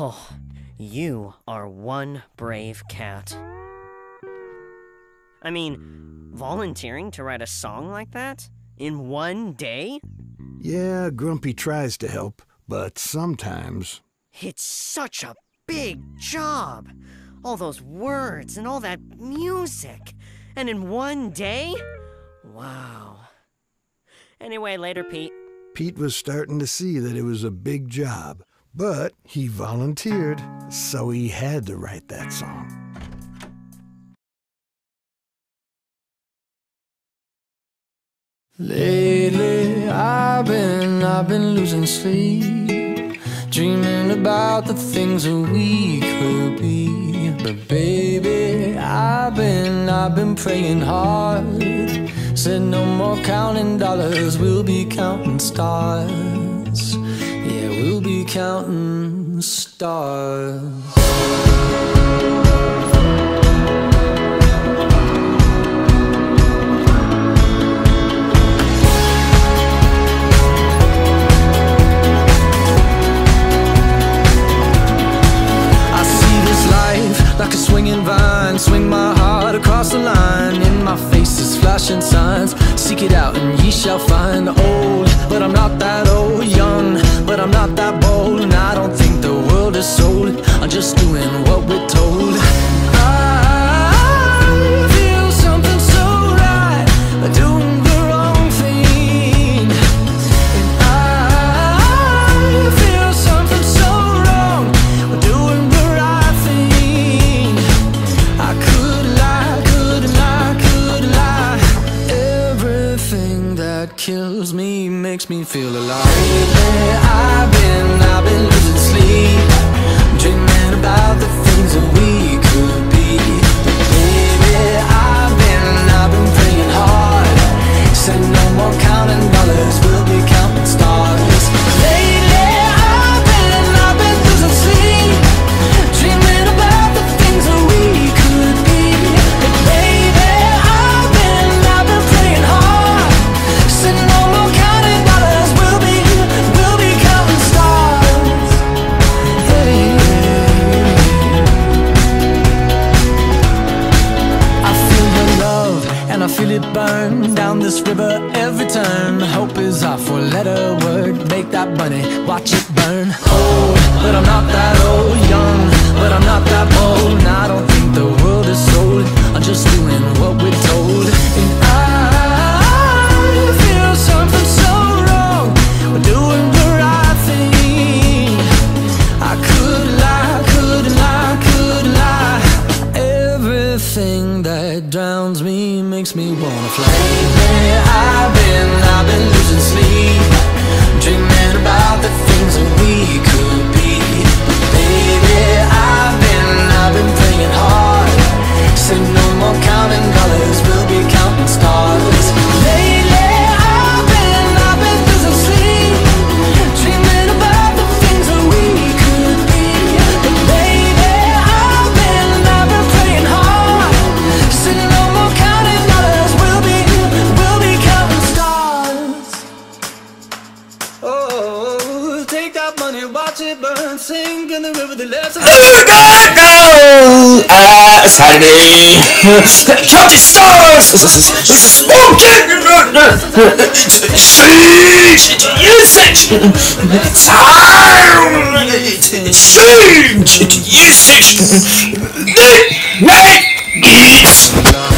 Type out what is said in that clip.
Oh, you are one brave cat. I mean, volunteering to write a song like that? In one day? Yeah, Grumpy tries to help, but sometimes. It's such a big job. All those words and all that music. And in one day? Wow. Anyway, later, Pete. Pete was starting to see that it was a big job, but he volunteered, so he had to write that song. Lately, I've been, I've been losing sleep, dreaming about the things that we could be. But baby, I've been, I've been praying hard. Said no more counting dollars, we'll be counting stars. We'll be counting stars. I see this life like a swinging vine. Swing my heart across the line. In my face is flashing signs. Seek it out and ye shall find. Old, but I'm not that old. I'm not that bold. And I don't think the world is sold. I'm just doing what we're told. Makes me feel alive. Lately, four letter word. Make that money, watch it burn. Old, but I'm not that old. Young, but I'm not that bold. And I don't think the world is sold. I'm just doing That drowns me makes me wanna fly. Lately, I've been, I've been losing sleep, dreaming about the things that we could be. But baby, I've been, I've been Oh, take that money, watch it burn, sink in the river that left us. go! Uh, Saturday. County Stars! Smoking! Usage! Sound! Siege! Usage! Night! Eats!